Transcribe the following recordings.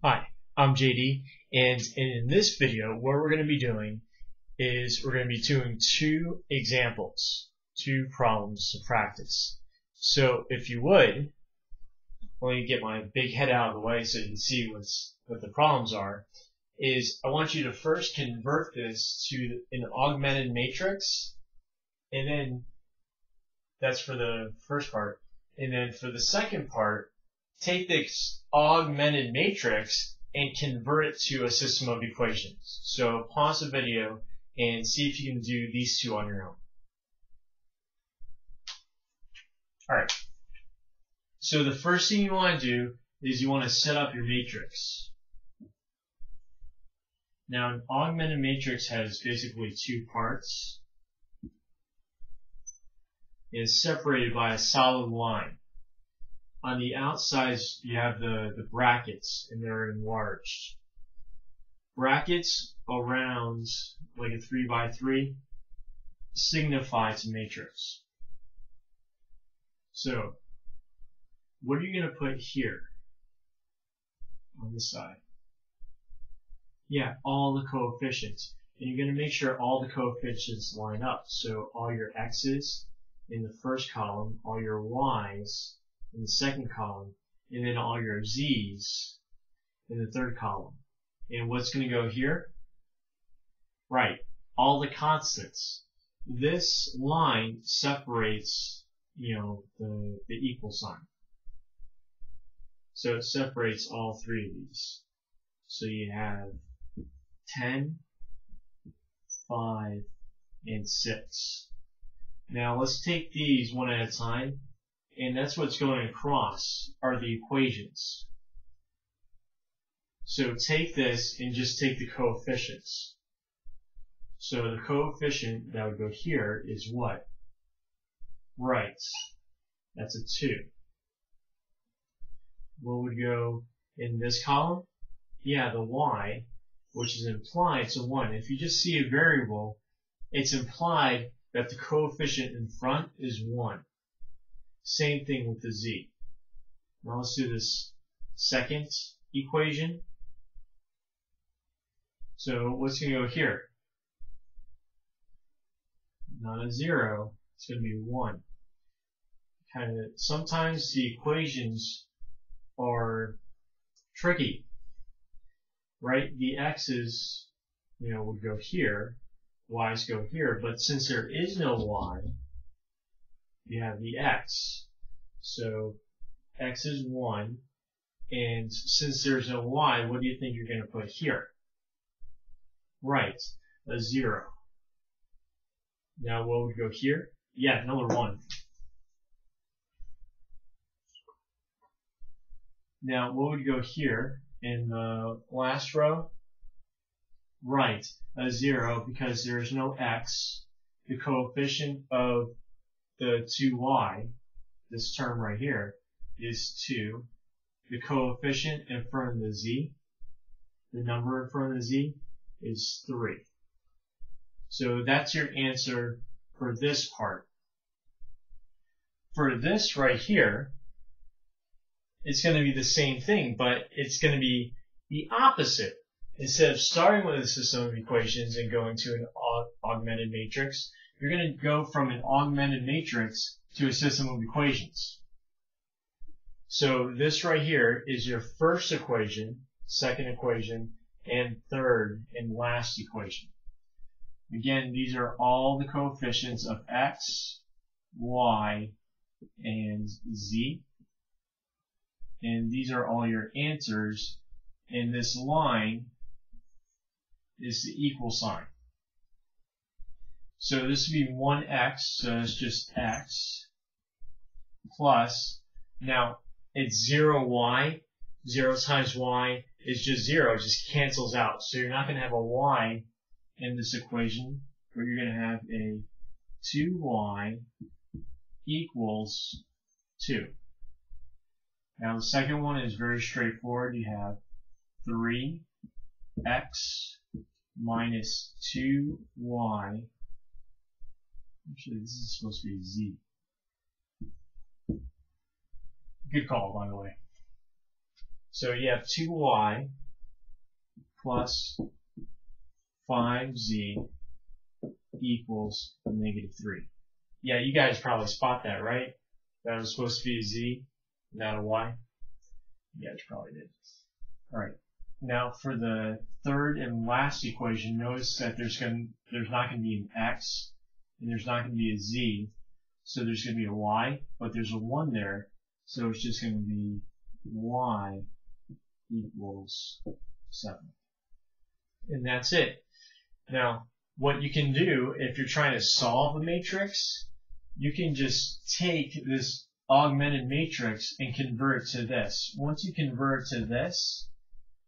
Hi, I'm JD, and in this video, what we're going to be doing is we're going to be doing two examples, two problems to practice. So if you would, let me get my big head out of the way so you can see what's, what the problems are, is I want you to first convert this to an augmented matrix, and then that's for the first part. And then for the second part, take this augmented matrix and convert it to a system of equations. So pause the video and see if you can do these two on your own. Alright. So the first thing you want to do is you want to set up your matrix. Now an augmented matrix has basically two parts. It's separated by a solid line on the outside you have the, the brackets and they're enlarged. Brackets around like a 3 by 3 signifies a matrix. So, what are you going to put here on this side? Yeah, all the coefficients. And you're going to make sure all the coefficients line up. So all your x's in the first column, all your y's in the second column, and then all your z's in the third column. And what's going to go here? Right, all the constants. This line separates, you know, the, the equal sign. So it separates all three of these. So you have 10, 5, and 6. Now let's take these one at a time and that's what's going across are the equations. So take this and just take the coefficients. So the coefficient that would go here is what? Right. That's a 2. What would go in this column? Yeah, the y, which is implied, it's a 1. If you just see a variable, it's implied that the coefficient in front is 1. Same thing with the z. Now let's do this second equation. So what's going to go here? Not a zero, it's going to be one. Kind of, sometimes the equations are tricky, right? The x's, you know, would go here, y's go here, but since there is no y, you have the x. So x is 1, and since there's no y, what do you think you're going to put here? Right, a 0. Now what would go here? Yeah, another 1. Now what would go here in the last row? Right, a 0 because there's no x. The coefficient of the 2y, this term right here, is 2. The coefficient in front of the z, the number in front of the z, is 3. So that's your answer for this part. For this right here, it's going to be the same thing, but it's going to be the opposite. Instead of starting with a system of equations and going to an augmented matrix, you're going to go from an augmented matrix to a system of equations. So this right here is your first equation, second equation, and third and last equation. Again, these are all the coefficients of x, y, and z. And these are all your answers. And this line is the equal sign. So this would be 1x, so it's just x, plus, now it's 0y, 0 times y is just 0, it just cancels out. So you're not going to have a y in this equation, but you're going to have a 2y equals 2. Now the second one is very straightforward. You have 3x minus 2y Actually, this is supposed to be Z. Good call, by the way. So you have 2y plus 5z equals a negative 3. Yeah, you guys probably spot that, right? That was supposed to be a z, not a y. You guys probably did. Alright. Now for the third and last equation, notice that there's going there's not going to be an x and there's not going to be a z. So there's going to be a y, but there's a 1 there. So it's just going to be y equals 7. And that's it. Now, what you can do if you're trying to solve a matrix, you can just take this augmented matrix and convert it to this. Once you convert to this,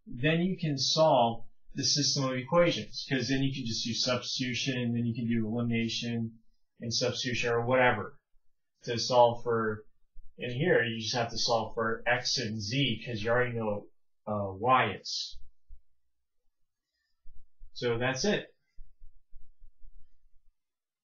then you can solve the system of equations because then you can just do substitution and then you can do elimination and substitution or whatever to solve for in here you just have to solve for x and z because you already know uh, y is. So that's it.